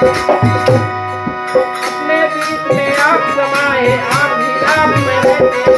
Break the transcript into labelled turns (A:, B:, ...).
A: अपने बीच आप समाए आप भी आप में